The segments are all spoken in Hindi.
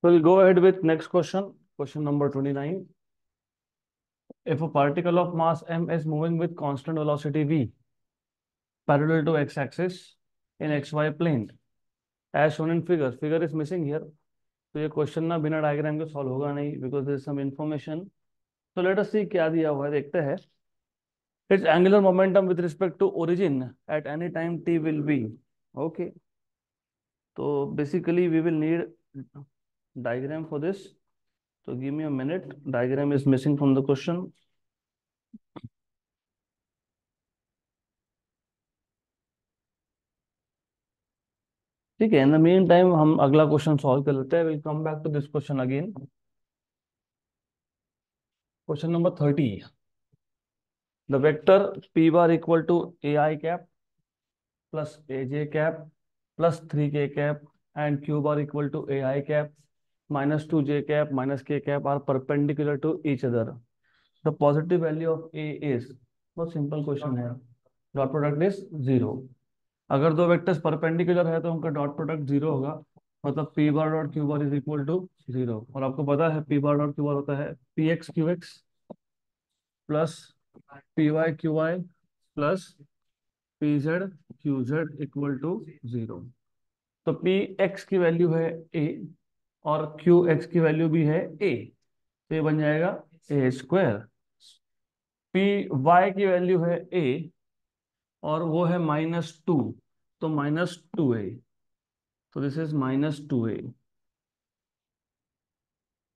We'll go ahead with next question, question number 29. If a particle of mass m is moving with constant velocity v parallel to x-axis in xy plane, as shown in figure, figure is missing here. तो ये क्वेश्चन ना बिना डायग्राम के सॉल्व होगा नहीं बिकॉज दिस सम इन्फॉर्मेशन तो लेट अस सी क्या दिया हुआ है देखते हैं it's angular momentum with respect to origin at any time t will be okay तो basically we will need diagram for this. So give me a minute. Diagram is missing from the question. ठीक है इन द मेन टाइम हम अगला क्वेश्चन सॉल्व कर लेते हैं will come back to this question again question number thirty the vector p bar equal to a i cap plus a j cap plus three k cap and q bar equal to a i cap minus 2j cap minus k cap are perpendicular to each other. The positive value of A is बहुत सिंपल क्वेश्चन है डॉट प्रोडक्ट इज जीरो अगर दो वेक्टर्स परपेंडिकुलर है तो उनका डॉट प्रोडक्ट जीरो होगा मतलब p bar dot q bar is equal to zero और आपको पता है p bar dot q bar होता है p x q x plus p y q y plus p z q z equal to zero तो पी एक्स की वैल्यू है ए और क्यू एक्स की वैल्यू भी है ए तो ये बन जाएगा ए स्क्वायर पी वाई की वैल्यू है ए और वो है माइनस टू तो माइनस टू ए तो this is minus two a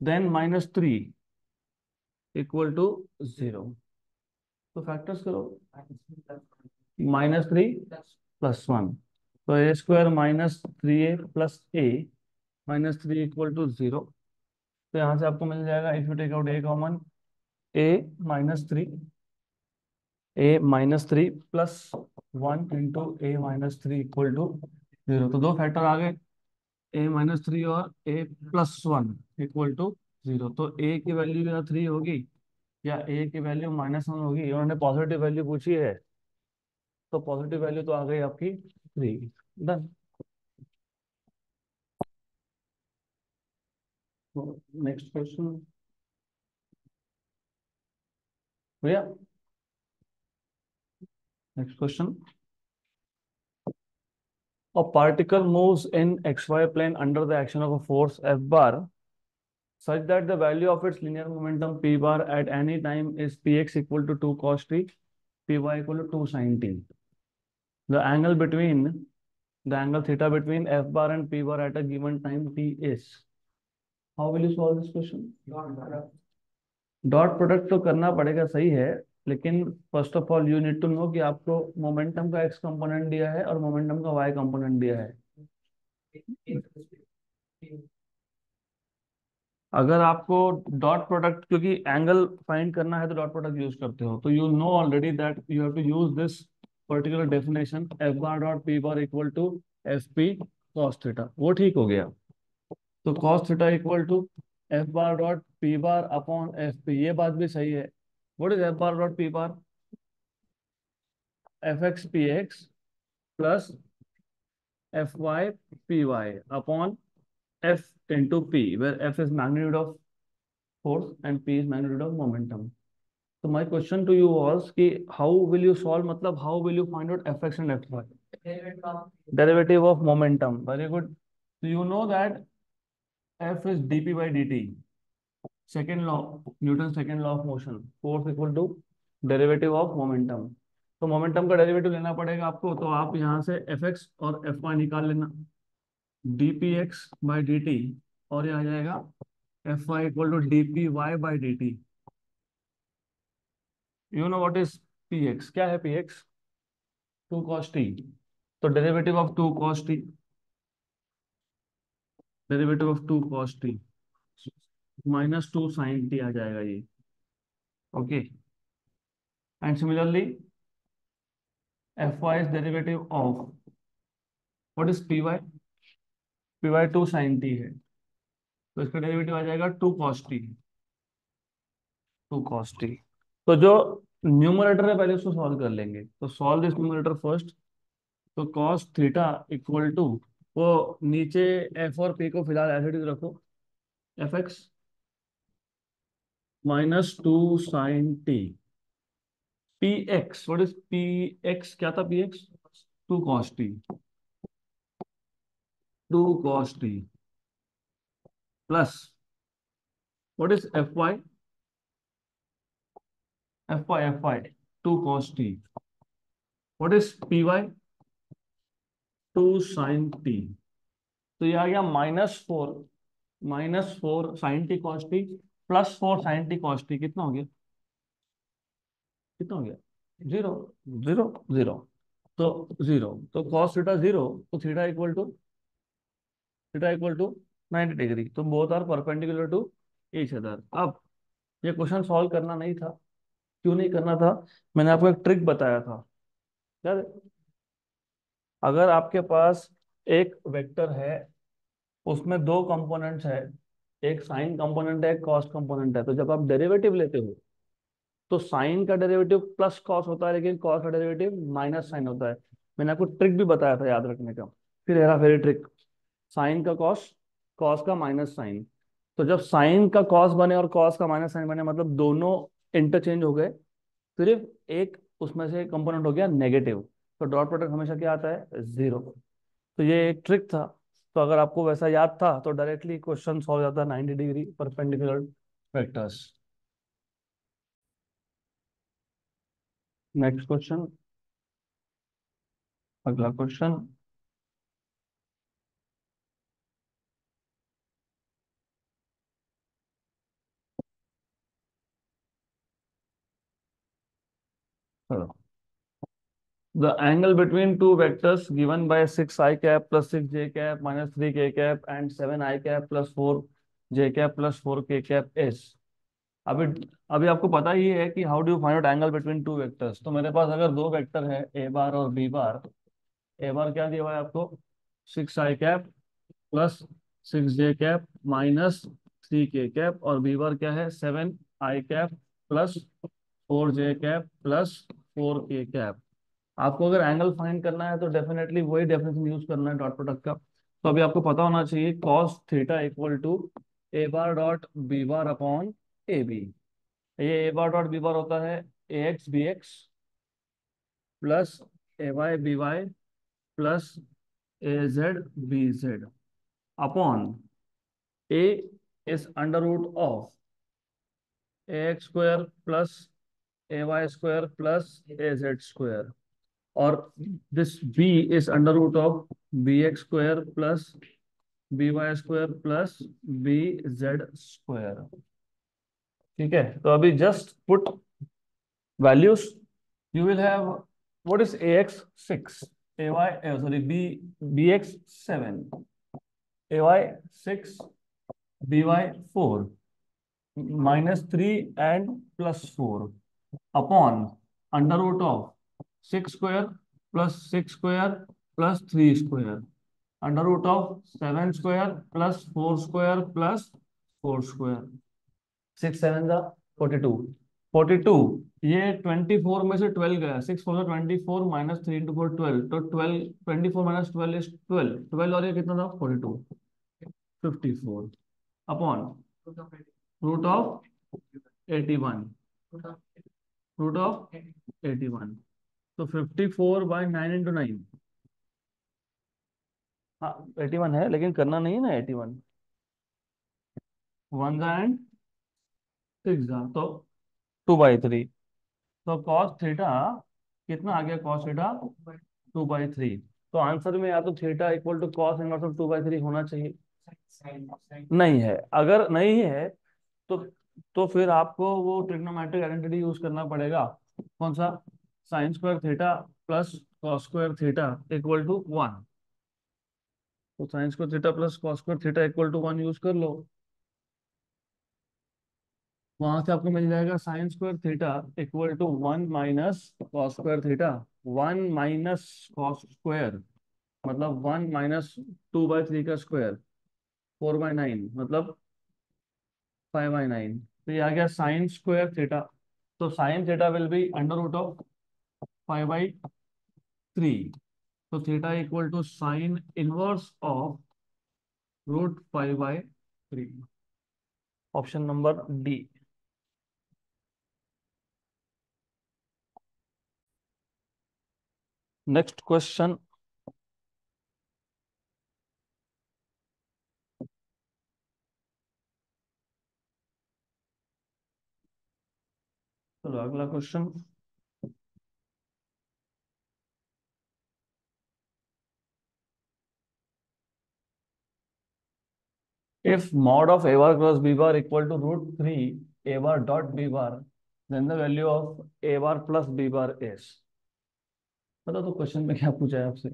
then minus three equal to zero तो फैक्टर्स करो माइनस थ्री प्लस वन तो a square minus three a plus a minus three equal to zero तो यहाँ से आपको मिल जाएगा if you take out a common a minus three a minus three plus one into a minus three equal to zero तो दो फैक्टर आ गए ए माइनस थ्री और a plus one equal to zero तो ए की वैल्यू या थ्री होगी या ए की वैल्यू माइनस वन होगी उन्होंने पॉजिटिव वैल्यू पूछी है तो पॉजिटिव वैल्यू तो आ गई आपकी three done Next question. Oh, yeah. Next question. A particle moves in xy plane under the action of a force F bar such that the value of its linear momentum P bar at any time is Px equal to 2 cos t, Py equal to 2 sin t. The angle between, the angle theta between F bar and P bar at a given time T is how will you solve this question dot product तो करना पड़ेगा सही है लेकिन first of all you need to know कि आपको मोमेंटम का एक्स कंपोनेंट दिया है और मोमेंटम का वाई कंपोनेंट दिया है अगर आपको डॉट प्रोडक्ट क्योंकि एंगल फाइंड करना है तो डॉट प्रोडक्ट यूज करते हो तो you know already that you have to use this particular definition f bar dot p bar equal to f p cos theta वो ठीक हो गया तो cos theta equal to f bar dot p bar upon f p ये बात भी सही है what is f bar dot p bar f x p x plus f y p y upon f into p where f is magnitude of force and p is magnitude of momentum तो my question to you was कि हाउ विल यू सॉल्व मतलब how will you find out f x and f y derivative of momentum very good you know that f is d p by d t second law Newton second law of motion force equal to derivative of momentum तो मोमेंटम का डेरिवेटिव लेना पड़ेगा आपको तो आप यहाँ से एफ एक्स और एफ वाई निकाल लेना d p x by d t और यह आ जाएगा f y equal to d p y by d t you know what is p x क्या है p x two cos t तो derivative of two cos t derivative of two cos t minus two sine t आ जाएगा ये okay and similarly f y is derivative of what is p y p y two sine t है तो इसका डेरिवेटिव आ जाएगा two cos t two cos t तो जो न्यूमरेटर है पहले उसको सॉल्व कर लेंगे तो सॉल्व दिस न्यूमरेटर फर्स्ट तो कॉस थीटा इक्वल टू वो नीचे एफ और पी को फिलहाल एसिड रखो F x minus two sine t P x what is P x क्या था P x two cos t two cos t plus what is F y F y F y two cos t what is P y two sine t तो यह आ गया minus four minus four sine t cos t plus four sine t cos t कितना हो गया कितना हो गया जीरो जीरो जीरो तो जीरो तो कॉस थीटा जीरो तो theta equal to theta equal to ninety degree तो both are perpendicular to each other अब ये क्वेश्चन सॉल्व करना नहीं था क्यों नहीं करना था मैंने आपको एक ट्रिक बताया था यार अगर आपके पास एक वेक्टर है उसमें दो कंपोनेंट्स है एक साइन कंपोनेंट है एक कॉस्ट कंपोनेंट है तो जब आप डेरिवेटिव लेते हो तो साइन का डेरिवेटिव प्लस कॉस होता है लेकिन कॉस का डेरिवेटिव माइनस साइन होता है मैंने आपको ट्रिक भी बताया था याद रखने का फिर हेरा फेरी ट्रिक साइन का कॉस कॉस का माइनस साइन तो जब साइन का कॉस बने और कॉस का माइनस साइन बने मतलब दोनों इंटरचेंज हो गए सिर्फ एक उसमें से कंपोनेंट हो गया नेगेटिव तो डॉट प्रोडक्ट हमेशा क्या आता है जीरो तो ये एक ट्रिक था तो अगर आपको वैसा याद था तो डायरेक्टली क्वेश्चन सॉल्व जाता है degree perpendicular factors next question अगला क्वेश्चन चलो the angle between two vectors given by 6i cap plus 6j cap minus 3k cap and 7i cap plus 4j cap plus 4k cap is अभी अभी आपको पता ही है कि how do find out angle between two vectors तो मेरे पास अगर दो वेक्टर है ए बार और बी बार ए बार क्या दिया हुआ है आपको six i cap plus six j cap minus three k cap और बी बार क्या है seven i cap plus four j cap plus four k cap आपको अगर एंगल फाइन करना है तो डेफिनेटली वही डेफिनेशन यूज करना है डॉट प्रोडक्ट का तो अभी आपको पता होना चाहिए cos theta equal to A bar dot B bar upon A B ये A bar dot B bar होता है A x B x plus A y B y plus A z B z upon A is under root of A x square plus A y square plus A z square और this B is under root of B x square plus B y square plus B z square ठीक है तो अभी just put values you will have what is A x six A y sorry B B x seven A y six B y four minus three and plus four upon under root of six square plus six square plus three square under root of seven square plus four square plus four square six seven का फोर्टी टू फोर्टी टू ये ट्वेंटी फोर में से ट्वेल्व गया six four twenty four minus three into four twelve तो twelve twenty four minus twelve is twelve twelve और ये कितना था forty two fifty four upon root of eighty one root of eighty one तो fifty four by nine into nine हाँ एटी वन है लेकिन करना नहीं है ना eighty one one and six तो टू बाई थ्री तो कॉस थीटा कितना आ गया cos theta two by three तो आंसर में या तो theta equal to cos inverse of two by three होना चाहिए नहीं है अगर नहीं है तो तो फिर आपको वो ट्रिग्नोमेट्रिक आइडेंटिटी यूज करना पड़ेगा कौन सा sine square theta plus cos square theta equal to one तो sine square theta plus cos square theta equal to one use कर लो वहां से आपको मिल जाएगा sine square theta equal to one minus cos square theta one minus cos square मतलब one minus two by three का स्क्वायर फोर बाई नाइन मतलब फाइव बाई नाइन तो ये आ गया साइन स्क्वायर थीटा तो sine theta will be under root of five by three तो theta equal to sine inverse of root five by three option number D next question चलो अगला question If mod of A bar cross B bar equal to root 3 A bar dot B bar, then the value of A bar plus B bar is. पता तो क्वेश्चन में क्या पूछा है आपसे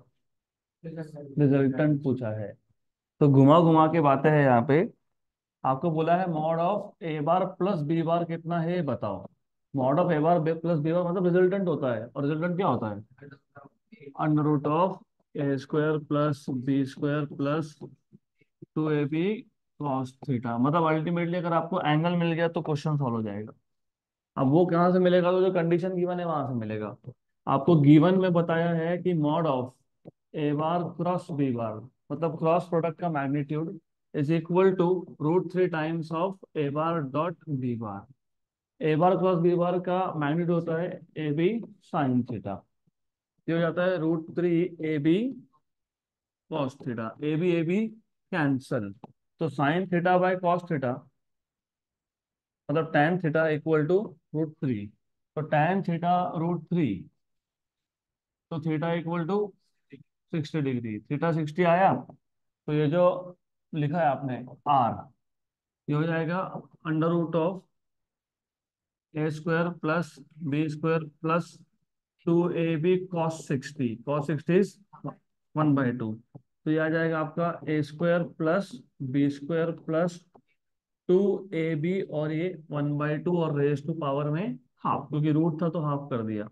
रिजल्टेंट पूछा है तो घुमा घुमा के बातें है यहाँ पे आपको बोला है mod of A bar plus B bar कितना है बताओ mod of A bar B plus B bar मतलब रिजल्टेंट होता है और रिजल्टेंट क्या होता है under root of A square plus B square plus two A B cos theta मतलब अल्टीमेटली अगर आपको एंगल मिल गया तो क्वेश्चन सॉल्व हो जाएगा अब वो कहाँ से मिलेगा तो जो कंडीशन गिवन है वहां से मिलेगा आपको गिवन में बताया है कि mod of A bar cross B bar मतलब क्रॉस प्रोडक्ट का magnitude is equal to root three times of A bar dot B bar A bar cross B bar का मैग्नीट्यूड होता है ए बी साइन थीटा ये हो जाता है root three A B cos theta A B A B cancel तो sine theta by cos theta मतलब tan theta equal to root three तो टेन थीटा रूट थ्री तो theta equal to sixty degree theta sixty आया तो ये जो लिखा है आपने आर ये हो जाएगा under root of A square plus B square plus two A B cos sixty cos sixty is one by two तो यह आ जाएगा आपका A square plus B square plus two A B और ये वन बाई टू और रेस टू पावर में हाफ क्योंकि रूट था तो हाफ कर दिया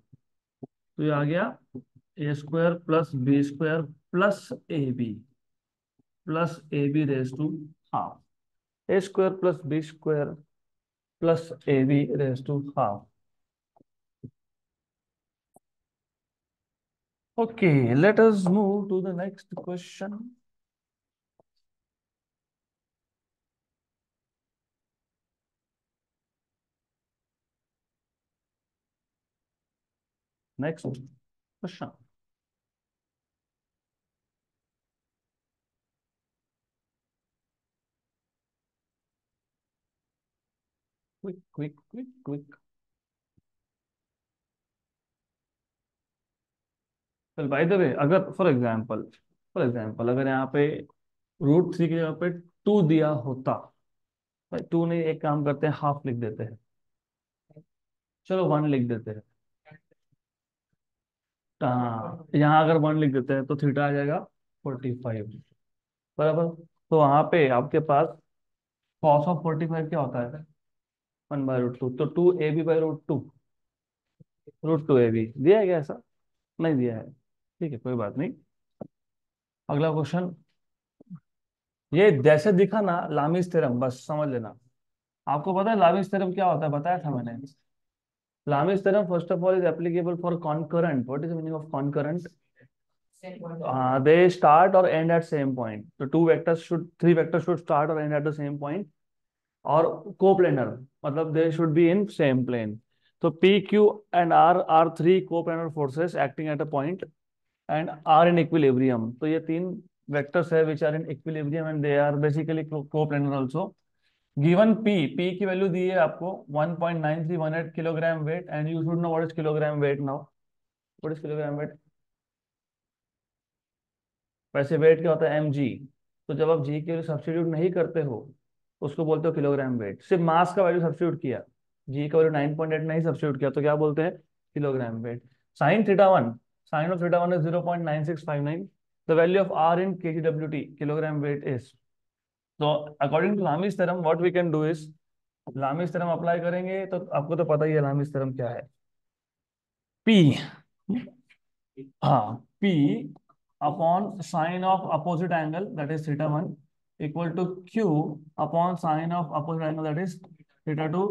तो ये आ गया A square plus B square plus A B plus A B raise to half A square plus B square plus A B raise to half Okay, let us move to the next question. Next question. Quick, quick, quick, quick. चल बाय द वे अगर फॉर एग्जाम्पल फॉर एग्जाम्पल अगर यहाँ पे रूट थ्री की जगह पे टू दिया होता भाई टू ने एक काम करते हैं हाफ लिख देते हैं चलो वन लिख देते हैं हाँ, यहाँ अगर वन लिख देते हैं तो थीटा आ जाएगा फोर्टी फाइव बराबर तो वहां पे आपके पास कॉस ऑफ फोर्टी फाइव क्या होता है वन बाय रूट टू तो two A B by root two root two A B दिया है क्या ऐसा नहीं दिया है ठीक है कोई बात नहीं अगला क्वेश्चन ये जैसे दिखा ना लामिस थ्योरम बस समझ लेना आपको पता है लामिस थ्योरम क्या होता है बताया था मैंने Lamy's theorem first of all is applicable for concurrent what is meaning of concurrent they start और एंड एट सेम पॉइंट तो two vectors should three vectors should start और end at the same point और कोप्लेनर मतलब they should be in same plane तो P Q and R are three coplanar forces acting at a point and are in equilibrium तो ये तीन वेक्टर्स है which are in equilibrium and they are basically coplanar also given P P की वैल्यू दी है आपको 1.9318 kilogram weight and you should know what is kilogram weight now what is kilogram weight वैसे वेट क्या होता है एम तो जब आप जी के लिए सब्सटीट्यूट नहीं करते हो उसको बोलते हो किलोग्राम वेट सिर्फ मास का वैल्यू सब्सटीट्यूट किया जी का वैल्यू 9.8 नहीं सब्सटीट्यूट किया तो क्या बोलते हैं kilogram weight sine theta one Sine of theta 1 is 0.9659. The value of R in kgwt, kilogram weight is. So according to Lami's theorem, what we can do is, Lami's theorem apply करेंगे तो आपको तो पता ही है Lami's theorem क्या है. P हाँ P upon sine of opposite angle that is theta 1 equal to Q upon sine of opposite angle that is theta 2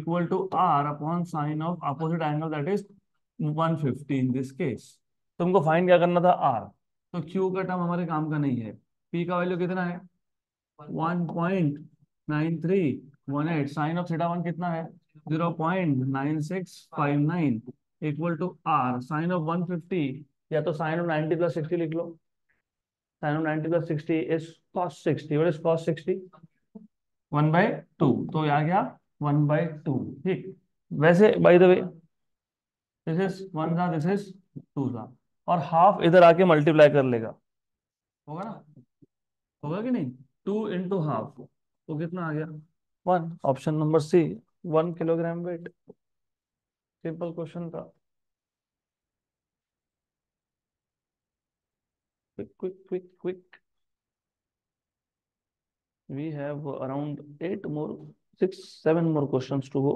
equal to R upon sine of opposite angle that is 150 in this case तुमको फाइंड क्या करना था आर तो क्यू का टर्म हमारे काम का नहीं है पी का वैल्यू कितना है 1.9318 साइन ऑफ थीटा 1 कितना है 0.9659 equal to R sine of 150 या तो साइन ऑफ 90 प्लस 60 लिख लो sine of 90 plus 60 is cos 60 what is cos 60 1 2 तो आ गया 1 2 ठीक वैसे by the way this is one का दिस इज टू का और हाफ इधर आके मल्टीप्लाई कर लेगा होगा ना होगा कि नहीं टू इंटू हाफ तो कितना आ गया one option number C one kilogram weight simple question था quick quick quick quick we have around eight more six seven more questions to go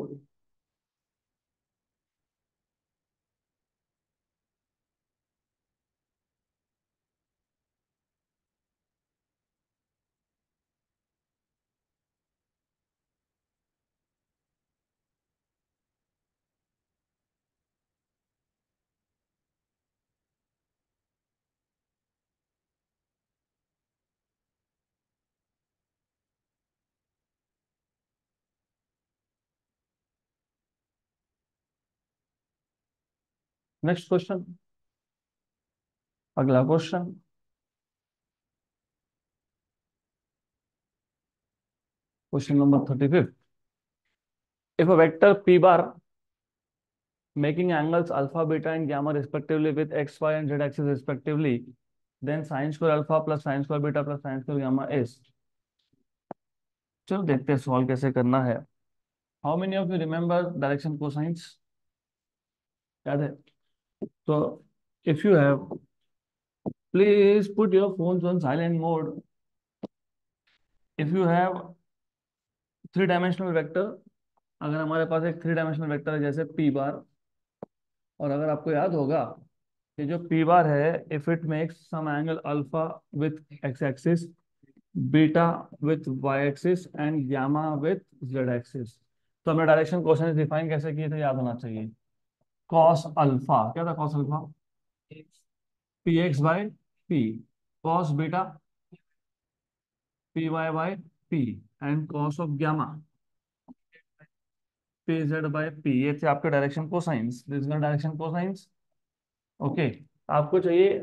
next question अगला question question number thirty fifth if a vector P bar making angles alpha beta and gamma respectively with X Y and Z axis respectively then sines को अल्फा प्लस साइंस को बीटा प्लस साइंस को गैमा इज चलो देखते हैं सॉल्व कैसे करना है how many of you remember direction को याद है So if you have, please put your phones on silent mode. If you have three dimensional vector अगर हमारे पास एक थ्री डायमेंशनल वेक्टर है जैसे पी बार और अगर आपको याद होगा कि जो पी बार है if it makes some angle alpha with x axis beta with y axis and gamma with z axis तो हमने डायरेक्शन क्वेश्चन डिफाइन कैसे किए थे याद होना चाहिए कॉस अल्फा क्या था cos alpha P x by P cos beta P y by P and cos of gamma P z by P ये थे आपके direction cosines direction cosines okay आपको चाहिए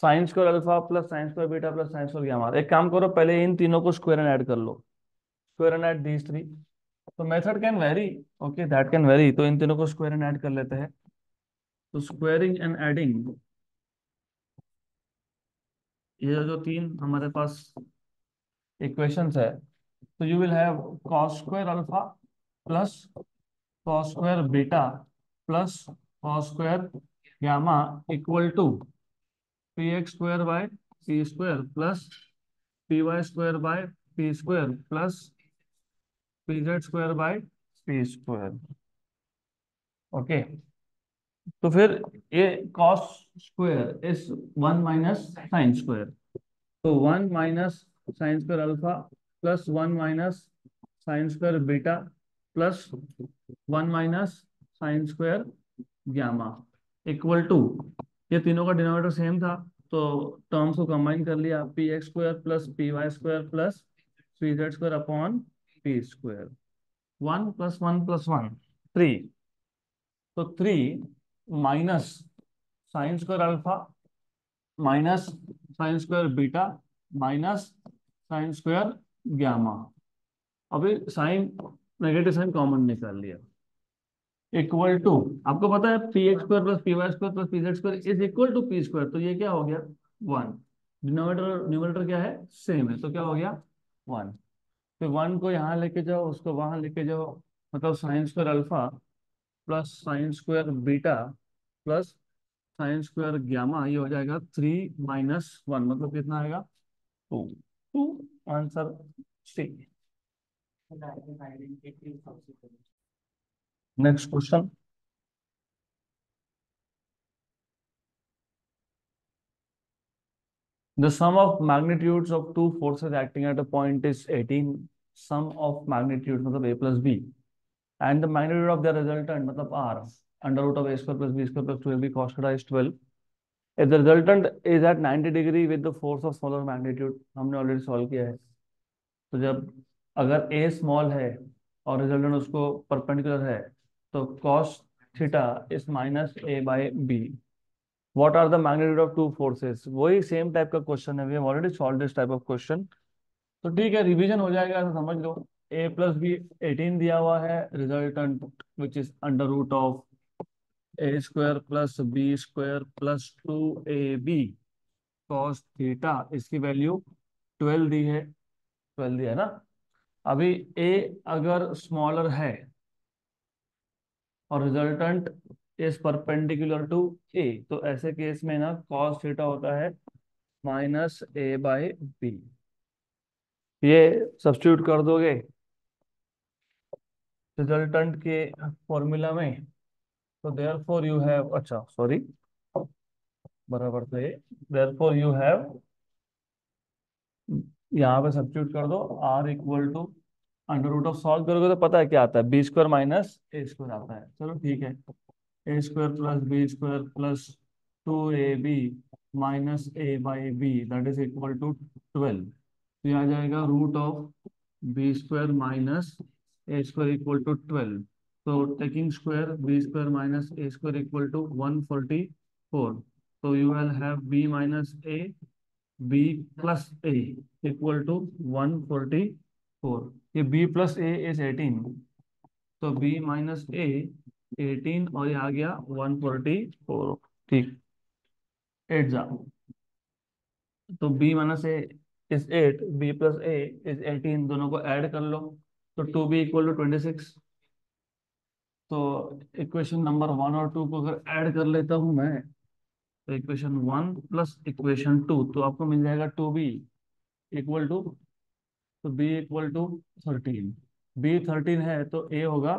sine square alpha plus sine square beta plus sine square gamma एक काम करो पहले इन तीनों को स्क्वायर एंड ऐड कर लो square and add these three तो method can vary okay that can vary तो इन तीनों को स्क्वायर एंड ऐड कर लेते हैं तो स्क्वायरिंग एंड एडिंग ये जो तीन हमारे पास इक्वेशन है तो you will have cos square alpha plus cos square beta plus cos square gamma equal to P X square by P square plus P Y square by P square plus Z square by P square okay तो फिर ये cos square is one minus sine square तो one minus sine square alpha plus one minus sine square beta plus one minus sine square gamma equal to ये तीनों का डिनोमीटर सेम था तो टर्म्स को कंबाइन कर लिया P X square plus P Y square plus P Z square upon p square. One plus one plus 1, three So 3 minus sine square alpha minus sine square beta minus sine अभी साइन नेगेटिव साइन कॉमन निकाल लिया इक्वल टू आपको पता है P X square plus P Y square plus P Z square is equal to P square तो ये क्या हो गया वन डिनोमिनेटर न्यूमिनेटर क्या है सेम है तो क्या हो गया वन फिर वन को यहाँ लेके जाओ उसको वहां लेके जाओ मतलब sines square alpha plus sines square beta plus sines square gamma ये हो जाएगा थ्री माइनस वन मतलब कितना आएगा two two answer C next question The sum of magnitudes of two forces acting at a point is 18 sum of magnitude मतलब A plus B and the magnitude of the resultant मतलब R under root of A square plus B square plus two A B cos theta is twelve if the resultant is at 90 degree with the force of smaller magnitude हमने ऑलरेडी सॉल्व किया है तो जब अगर ए स्मॉल है और रिजल्टेंट उसको परपेंडिकुलर है तो cos theta is minus A by B what are the magnitude of two forces वही सेम टाइप का क्वेश्चन है we have already solve this type of question तो ठीक है रिवीजन हो जाएगा ऐसा समझ लो ए प्लस बी एटीन दिया हुआ है result which is under root of A square plus B square plus two A B cos theta इसकी वैल्यू ट्वेल्व दी है ट्वेल्व दी है ना अभी ए अगर स्मॉलर है और resultant is perpendicular to A तो ऐसे केस में ना कॉस थीटा होता है माइनस ए बाय बी ये सब्सिट्यूट कर दोगे रिजल्टेंट के फॉर्मूला में तो देयर फॉर यू हैव अच्छा सॉरी बराबर से देयर फॉर यू हैव यहाँ पे सब्सिट्यूट कर दो R equal to under root of solve करोगे तो पता है क्या आता है B square minus A square आता है चलो ठीक है A square plus B square plus two A B minus A by B that is equal to twelve तो ये आ जाएगा root of B square minus A square equal to twelve तो taking square B square minus A square equal to one forty four तो you will have B minus A B plus A equal to one forty four ये B plus A is eighteen तो बी माइनस ए एटीन और ये आ गया वन फोर्टी फोर ठीक एट जा तो B minus A is eight B plus A is eighteen दोनों को ऐड कर लो तो two B equal to twenty six तो इक्वेशन नंबर वन और टू को अगर ऐड कर लेता हूं मैं तो equation one plus equation two तो आपको मिल जाएगा टू बी इक्वल टू तो B equal to thirteen B thirteen है तो ए होगा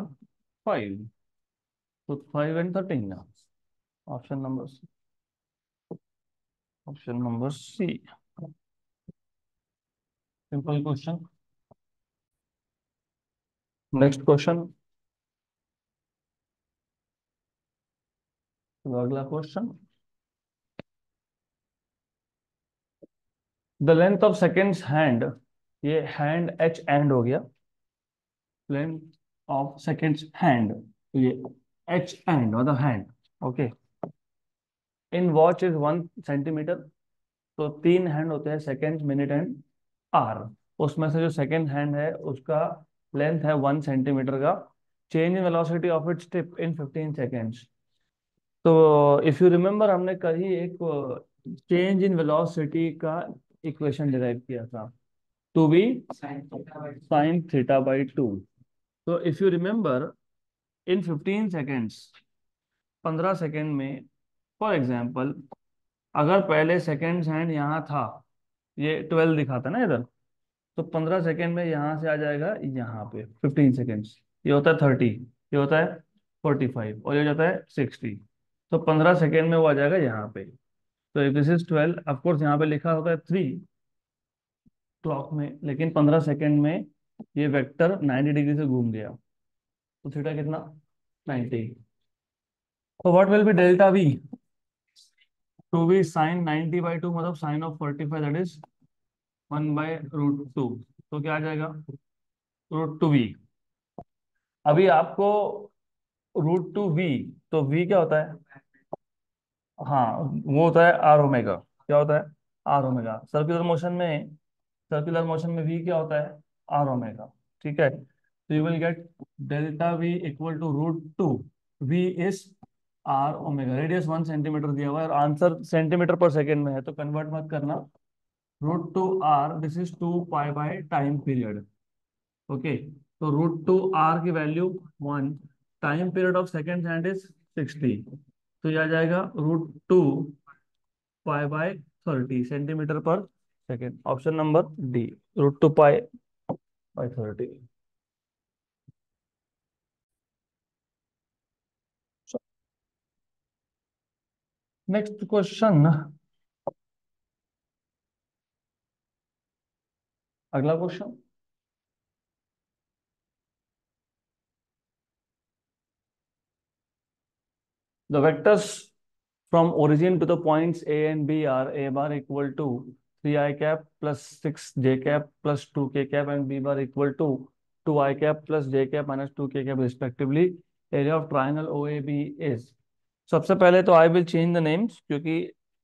फाइव तो five and thirteen option number C option number C simple question next question अगला question the length of second hand ये हैंड एच एंड हो गया लेंथ ऑफ सेकेंड हैंड ये एच एंड और hand okay in watch is one centimetre तो तीन हैंड होते हैं सेकेंड मिनट एंड आर उसमें से जो सेकेंड हैंड है उसका लेंथ है वन सेंटीमीटर का change in velocity of its trip in fifteen seconds तो इफ यू रिमेम्बर हमने कल ही एक चेंज इन वेलोसिटी का इक्वेशन डिराइव किया था to be sine theta by two तो if you remember in fifteen seconds पंद्रह सेकेंड में फॉर एग्जाम्पल अगर पहले सेकेंड हैंड यहाँ था ये ट्वेल्व दिखाता ना इधर तो पंद्रह सेकेंड में यहाँ से आ जाएगा यहाँ पे फिफ्टीन सेकेंड्स ये होता है थर्टी ये होता है फोर्टी फाइव और ये हो जाता है सिक्सटी तो पंद्रह सेकेंड में वो आ जाएगा यहाँ पे तो if this is twelve of course यहाँ पे लिखा होता है थ्री क्लॉक में लेकिन पंद्रह सेकेंड में ये वेक्टर नाइन्टी डिग्री से घूम गया तो थीटा कितना नाइन्टी तो what will be delta V to be sine ninety by two मतलब sine of forty five that is one by root two तो क्या आ जाएगा रूट टू वी अभी आपको रूट टू वी तो वी क्या होता है हाँ वो होता है आर ओमेगा क्या होता है आर ओमेगा सर्कुलर मोशन में सर्कुलर मोशन में वी क्या होता है आर ओमेगा ठीक है तो you will get delta V equal to root two V is R omega radius one centimetre दिया हुआ है और आंसर सेंटीमीटर पर सेकेंड में है तो कन्वर्ट मत करना root two R this is two pi by time period okay तो रूट टू आर की value one time period of second hand is sixty तो यह आ जाएगा root two pi by thirty centimetre per second option number D root two pi by thirty Next question. Agla question. The vectors from origin to the points A and B are A bar equal to 3i cap plus 6j cap plus 2k cap and B bar equal to 2i cap plus j cap minus 2k cap respectively. Area of triangle OAB is सबसे पहले तो I will change the names क्योंकि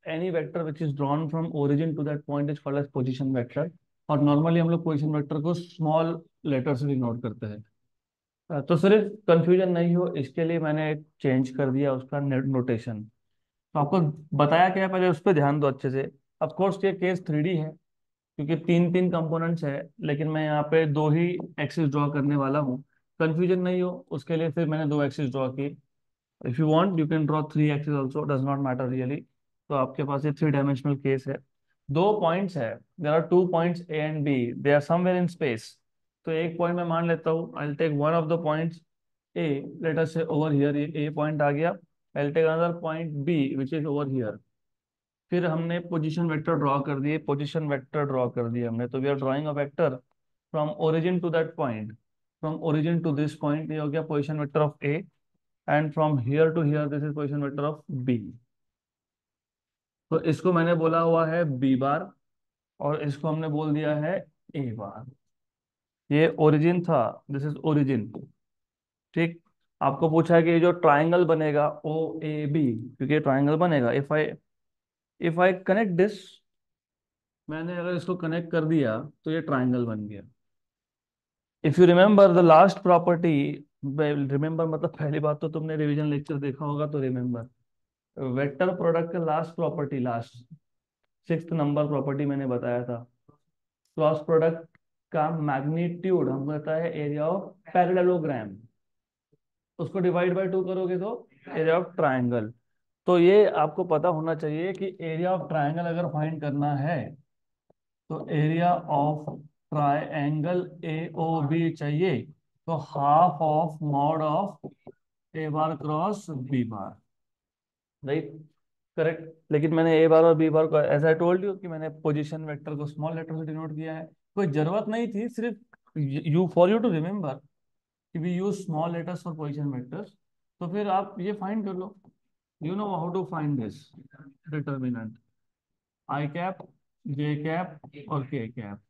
any vector which is drawn from origin to that point is called as position vector और नॉर्मली हम लोग पोजिशन वैक्टर को स्मॉल लेटर से इग्नोर करते हैं तो सिर्फ कंफ्यूजन नहीं हो इसके लिए मैंने एक चेंज कर दिया उसका नोटेशन तो आपको बताया क्या पहले उस पर ध्यान दो अच्छे से अफकोर्स ये केस थ्री है क्योंकि तीन तीन कंपोनेंट्स है लेकिन मैं यहाँ पे दो ही एक्सिस ड्रॉ करने वाला हूँ कन्फ्यूजन नहीं हो उसके लिए फिर मैंने दो एक्सिस ड्रॉ की if you want you can draw three axis also does not matter really तो आपके पास ये थ्री डायमेंशनल केस है दो पॉइंट्स है there are two point A and B they are somewhere in space तो एक पॉइंट मैं मान लेता हूँ I take one of the point A letter से ओवर हियर ये ए पॉइंट आ गया I take another point B which is over here फिर हमने पोजिशन वैक्टर ड्रॉ कर दिए पोजिशन वैक्टर ड्रॉ कर दिए हमने तो we are drawing a vector from origin to that point from origin to this point ये हो गया position vector of A and from here to here this is position vector of B तो इसको मैंने बोला हुआ है बी बार और इसको हमने बोल दिया है ए बार ये ओरिजिन था दिस इज ओरिजिन ठीक आपको पूछा है कि ये जो ट्राइंगल बनेगा ओ ए बी क्योंकि ट्राइंगल बनेगा if I if I connect this मैंने अगर इसको कनेक्ट कर दिया तो ये ट्राइंगल बन गया if you remember the last property remember मतलब पहली बात तो तुमने रिवीजन लेक्चर देखा होगा तो रिमेंबर वेक्टर प्रोडक्ट का last property last six number property मैंने बताया था क्रॉस प्रोडक्ट का मैग्नीट्यूड हम कहता है एरिया ऑफ पैरेललोग्राम उसको डिवाइड बाय टू करोगे तो एरिया ऑफ ट्राइंगल तो ये आपको पता होना चाहिए कि एरिया ऑफ ट्राइंगल अगर फाइंड करना है तो area of triangle A O B चाहिए तो half of mod of A bar cross B bar right correct लेकिन मैंने ए बार और बी बार को एज आई टोल्ड यू कि मैंने पोजीशन वेक्टर को स्मॉल लेटर से डिनोट किया है कोई जरूरत नहीं थी सिर्फ you for you to remember कि we use small letters for position vectors तो फिर आप ये फाइंड कर लो you know how to find this determinant I cap J cap और के कैप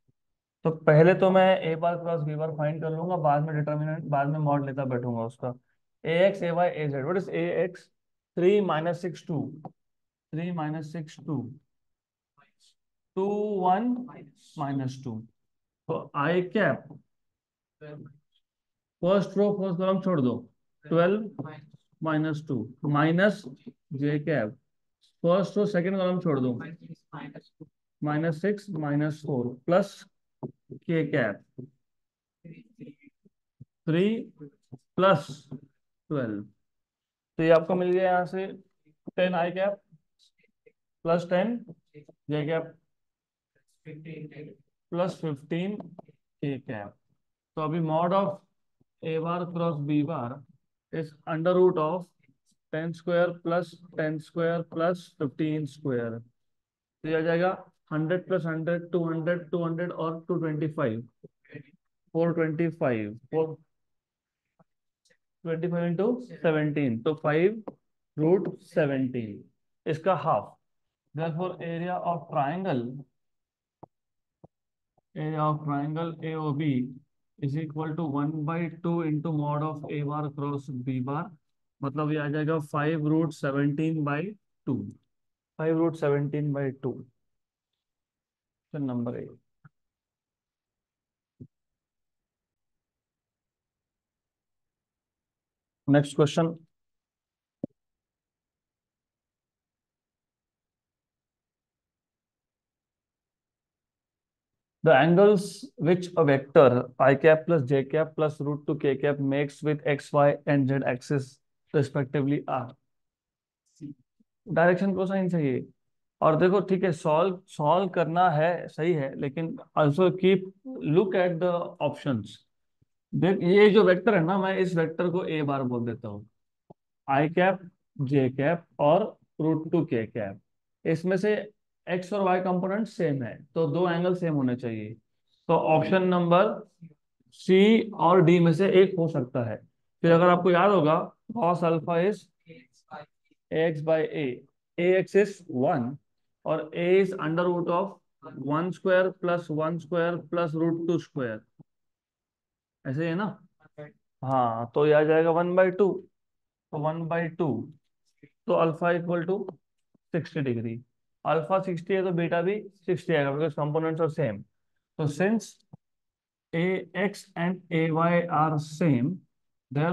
तो पहले तो मैं A bar cross B bar find कर लूंगा बाद में डिटर्मिनेंट बाद में मॉड लेता बैठूंगा उसका A X A Y A Z way X three minus six two three minus six two two one minus two तो I cap first row first column छोड़ दो twelve minus two minus J cap first row second column छोड़ दो minus six minus four plus K cap three plus twelve तो ये आपको मिल गया यहाँ से ten I cap plus ten J cap plus fifteen A cap तो अभी mod of A bar cross B bar is under root of ten square plus ten square plus fifteen square तो यह आ जाएगा hundred plus hundred two hundred two hundred और two twenty five four twenty five four twenty five into seventeen तो फाइव रूट सेवनटीन इसका half therefore area of triangle area of triangle AOB is equal to one by two into mod of A bar cross B bar मतलब ये आ जाएगा five root seventeen by two five root seventeen by two option number A next question the angles which a vector i cap plus j cap plus root 2 k cap makes with x y and z axis respectively are direction cosine चाहिए और देखो ठीक है सॉल्व सॉल्व करना है सही है लेकिन also keep look at the option देख ये जो वेक्टर है ना मैं इस वेक्टर को ए बार बोल देता हूँ आई कैप जे कैप और रूट टू के कैप इसमें से एक्स और वाई कंपोनेंट सेम है तो दो एंगल सेम होने चाहिए तो ऑप्शन नंबर सी और डी में से एक हो सकता है फिर अगर आपको याद होगा cos alpha is x by a x is one और a is under root of one square plus one square plus root two square ऐसे है ना हाँ तो यह आ जाएगा वन बाई टू तो वन बाई टू तो alpha equal to sixty degree alpha sixty है तो बीटा भी सिक्सटी आएगा बिकॉज कंपोनेंट्स आर सेम तो since a x and a y are same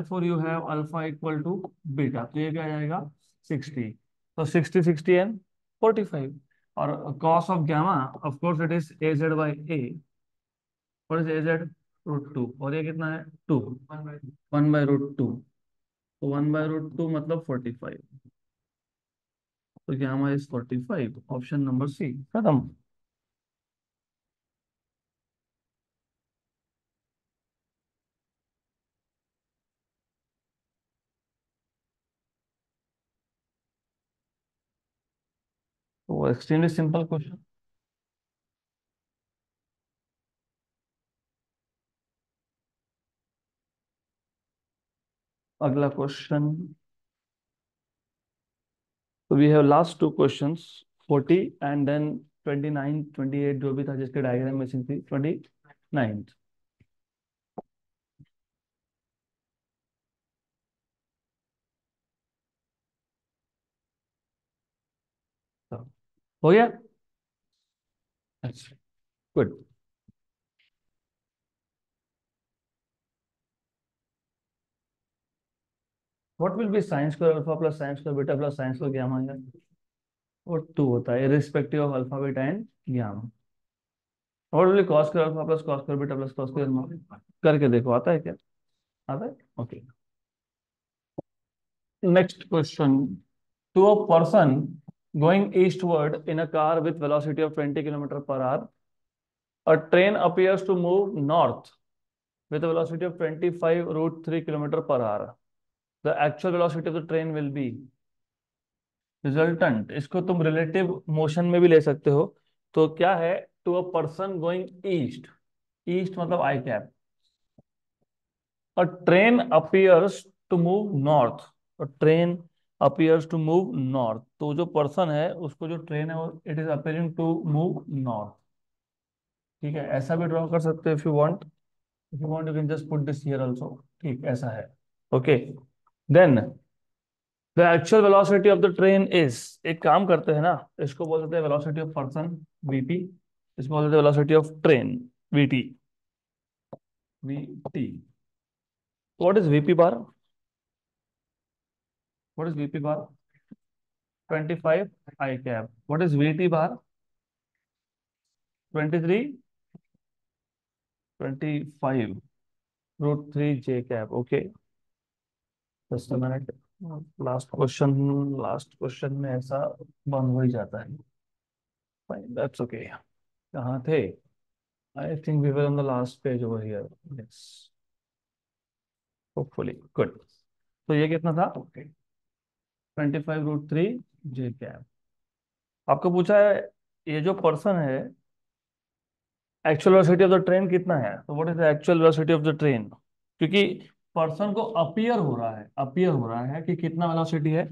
for you have alpha equal to beta तो ये क्या आ जाएगा सिक्सटी तो sixty sixty and 45 or cos of gamma of course it is az by a what is az root two और ये कितना है two one by root two तो वन बाय रूट टू मतलब फोर्टी फाइव तो gamma is forty five option number C खत्म extremely simple question. Agla question. So we have last two questions, 40 and then 29, 28 जो भी था जिसके डायग्राम में थी 29. हो गया अच्छा good what will be science को अल्फा प्लस साइंस को बीटा प्लस साइंस को गामा वो टू होता है irrespective of alpha beta and gamma what will cos square alpha plus cos beta plus cos करके देखो आता है क्या आता है okay next question to a person going eastward in a car with velocity of 20 km per hour, a train appears to move north with a velocity of 25 root 3 km per hour. The actual velocity of the train will be resultant इसको तुम रिलेटिव मोशन में भी ले सकते हो तो क्या है to a person going east east मतलब i cap a train appears to move north a train appears to move north तो जो पर्सन है उसको जो ट्रेन है it is appearing to move north ठीक है ऐसा भी ड्रॉ कर सकते हो if you want if you want you can just put this here also ठीक ऐसा है okay then the actual velocity of the train is एक काम करते हैं ना इसको बोल सकते हैं वेलोसिटी ऑफ पर्सन वीटी इसको बोल सकते हैं velocity of train VT VT what is VP bar what is vp bar 25 i cap what is vt bar 23 25 root 3 j cap okay just a minute last question last question में ऐसा बंद हो ही जाता है फाइन दैट्स ओके कहाँ थे I think we were on the last page over here yes hopefully good तो ये कितना था okay okay. Twenty five root three j cap आपको पूछा है ये जो पर्सन है actual velocity of the train कितना है तो what is the actual velocity of the train क्योंकि पर्सन को अपियर हो रहा है अपियर हो रहा है कि कितना वेलोसिटी है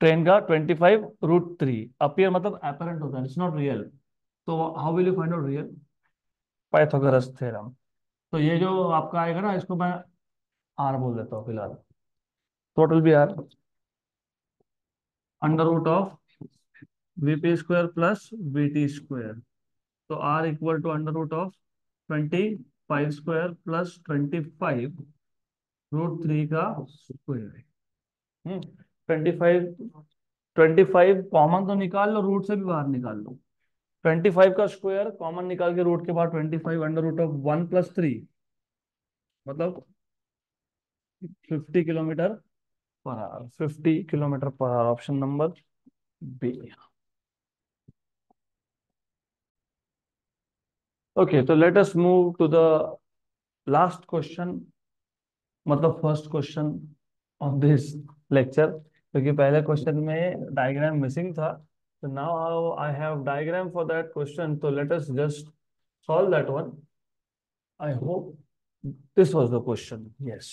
ट्रेन का twenty five root three appear मतलब अपेरेंट होता है इट्स नॉट रियल तो how will you find out real Pythagoras theorem तो ये जो आपका आएगा ना इसको मैं आर बोल देता हूँ फिलहाल टोटल भी r under root of VP square plus v t square तो r equal to under root of twenty five square plus twenty five root three का square twenty five twenty five common तो निकाल लो रूट से भी बाहर निकाल लो ट्वेंटी फाइव का स्क्वायर कॉमन निकाल के रूट के बाहर twenty five under root of one plus three मतलब fifty kilometre per hour fifty kilometre per hour option number B okay तो let us move to the last question मतलब first question of this lecture क्योंकि पहले क्वेश्चन में डायग्राम मिसिंग था तो now I have diagram for that question तो let us just solve that one I hope this was the question yes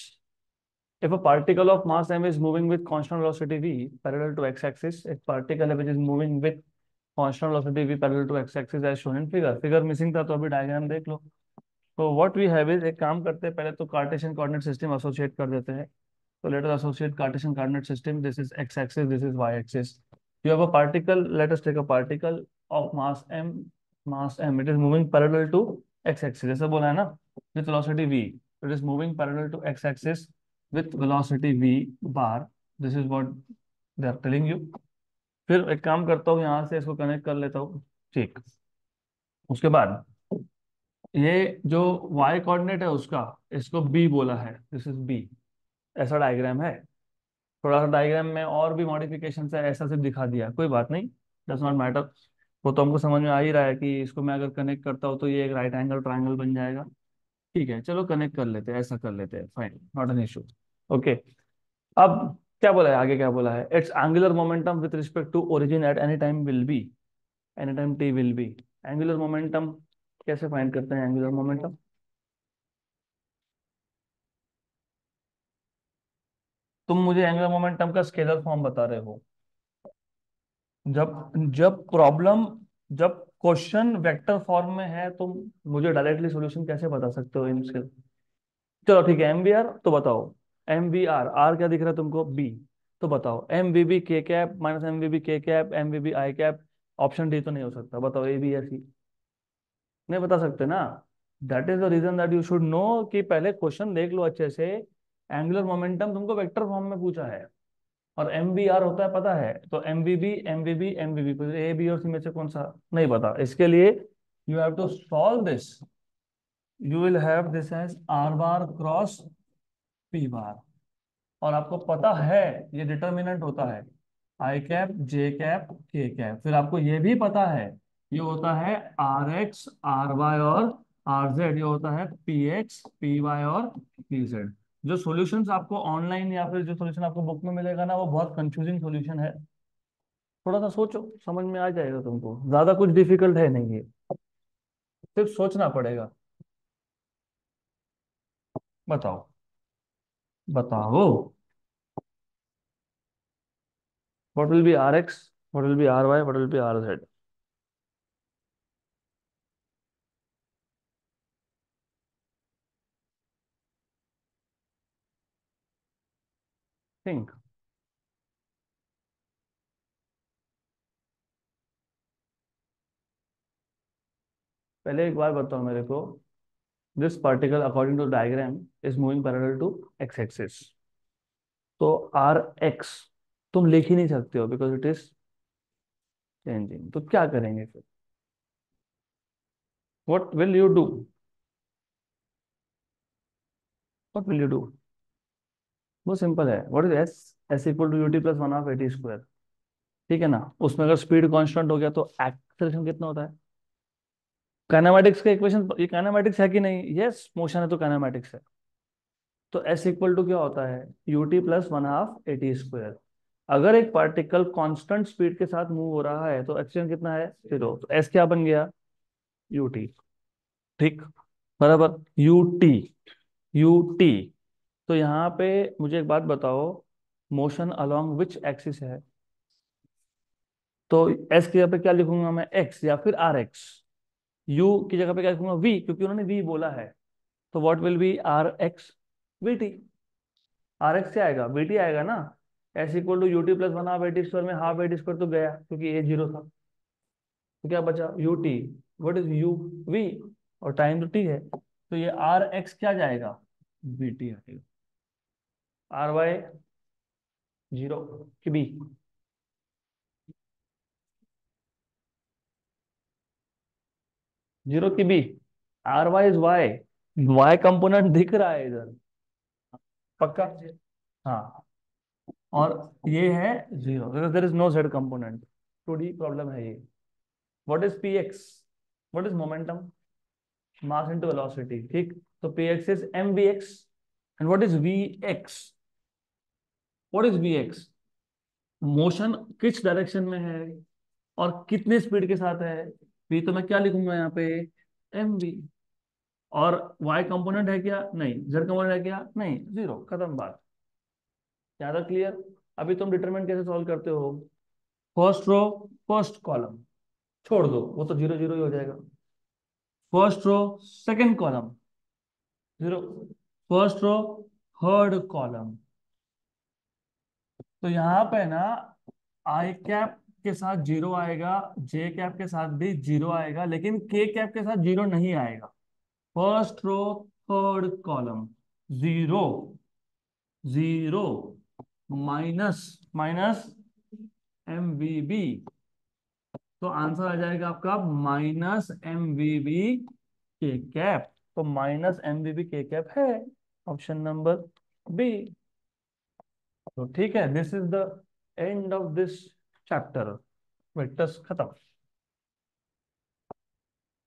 If a particle of mass m is moving with constant velocity v parallel to x-axis, a particle which is moving with constant velocity v parallel to x-axis as shown in figure. Figure missing tha to abhi diagram dekh lo so what we have is ek kaam karte हैं pehle to cartesian coordinate system associate kar dete हैं so let us associate cartesian coordinate system this is x axis this is y axis you have a particle let us take a particle of mass m mass m it is moving parallel to x axis जैसे bola hai na with velocity v it is moving parallel to x axis with velocity v bar this is what they are telling you फिर एक काम करता हूँ यहाँ से इसको कनेक्ट कर लेता हूँ ठीक उसके बाद ये जो y कोऑर्डिनेट है उसका इसको b बोला है दिस इज b ऐसा डायग्राम है थोड़ा सा डायग्राम में और भी मॉडिफिकेशन है ऐसा सिर्फ दिखा दिया कोई बात नहीं डज नॉट मैटर वो तो हमको समझ में आ ही रहा है कि इसको मैं अगर कनेक्ट करता हूँ तो ये एक राइट एंगल ट्राइंगल बन जाएगा ठीक है चलो कनेक्ट कर लेते हैं ऐसा कर लेते हैं fine not an issue okay अब क्या बोला है आगे क्या बोला है it's angular momentum with respect to origin at any time will be any time t will be angular momentum कैसे फाइंड करते हैं एंगुलर मोमेंटम तुम मुझे एंगुलर मोमेंटम का स्केलर फॉर्म बता रहे हो जब जब प्रॉब्लम जब क्वेश्चन वेक्टर फॉर्म में है तो मुझे डायरेक्टली सॉल्यूशन कैसे बता सकते हो इन स्केल चलो ठीक है एमबीआर तो बताओ एम वी आर आर क्या दिख रहा है तुमको बी तो बताओ m v b k cap minus m v b k cap m v b i cap option D तो नहीं हो सकता बताओ ए बी या सी नहीं बता सकते ना that is the reason that you should know कि पहले क्वेश्चन देख लो अच्छे से एंगुलर मोमेंटम तुमको वेक्टर फॉर्म में पूछा है और एम वी आर होता है पता है तो m v b m v b m v b A B और सी में से कौन सा नहीं पता इसके लिए you have to solve this you will have this as r bar cross p bar और आपको पता है ये डिटर्मिनेंट होता है i cap j cap k cap फिर आपको ये भी पता है ये होता है आर एक्स आर वाई और आर जेड ये होता है पी एक्स पी वाई और पी जेड जो सॉल्यूशंस आपको ऑनलाइन या फिर जो सॉल्यूशन आपको बुक में मिलेगा ना वो बहुत कंफ्यूजिंग सॉल्यूशन है थोड़ा सा सोचो समझ में आ जाएगा तुमको ज्यादा कुछ डिफिकल्ट है नहीं ये सिर्फ सोचना पड़ेगा बताओ बताओ what will be r x what will be r y what will be r z think पहले एक बार बताओ मेरे को this particle according to diagram is moving parallel to x axis तो आर एक्स तुम लिख ही नहीं सकते हो बिकॉज इट इज चेंजिंग तो क्या करेंगे फिर what will you do what will you do बहुत सिंपल है what is s s equal to u t plus one of a t square ठीक है ना उसमें अगर स्पीड कॉन्स्टेंट हो गया तो एक्सेलरेशन कितना होता है काइनेमैटिक्स का इक्वेशन ये काइनेमैटिक्स है कि नहीं यस yes, मोशन है तो काइनेमैटिक्स है तो एस इक्वल टू क्या होता है u t plus one half a t square अगर एक पार्टिकल कांस्टेंट स्पीड के साथ मूव हो रहा है तो एक्सीजन कितना है जीरो तो एस क्या बन गया यू टी ठीक बराबर यू टी यू टी तो यहाँ पे मुझे एक बात बताओ मोशन अलोंग विच एक्सिस है तो एस की जगह पे क्या लिखूंगा मैं एक्स या फिर आर एक्स यू की जगह पे क्या लिखूंगा वी क्योंकि उन्होंने वी बोला है तो what will be r x v t r x से आएगा वी टी आएगा ना s equal to u t plus one half a t square में हाफ एटी स्क्वायर तो गया क्योंकि ए जीरो था तो क्या बचा u t what is u v और टाइम तो टी है तो ये आर एक्स क्या जाएगा बी टी आएगा r y zero b zero की b r y is y y component दिख रहा है इधर पक्का हाँ और ये है zero there is no z component two D problem है ये what is p x what is momentum mass into velocity ठीक तो p x is m v x and what is v x what is v x motion किस डायरेक्शन में है और कितने स्पीड के साथ है वी तो मैं क्या लिखूंगा यहाँ पे एम वी और y कंपोनेंट है क्या नहीं z कंपोनेंट है क्या नहीं जीरो खत्म बात ज्यादा क्लियर अभी तुम डिटरमिनेंट कैसे सॉल्व करते हो फर्स्ट रो फर्स्ट कॉलम छोड़ दो वो तो जीरो जीरो ही हो जाएगा first row second column zero first row third column तो यहां पे ना आई कैप के साथ जीरो आएगा जे कैप के साथ भी जीरो आएगा लेकिन के कैप के साथ जीरो नहीं आएगा first row third column zero zero minus minus m v b तो आंसर आ जाएगा आपका minus m v b k cap तो minus m v b k cap है ऑप्शन नंबर बी तो ठीक है this is the end of this chapter वेटस खत्म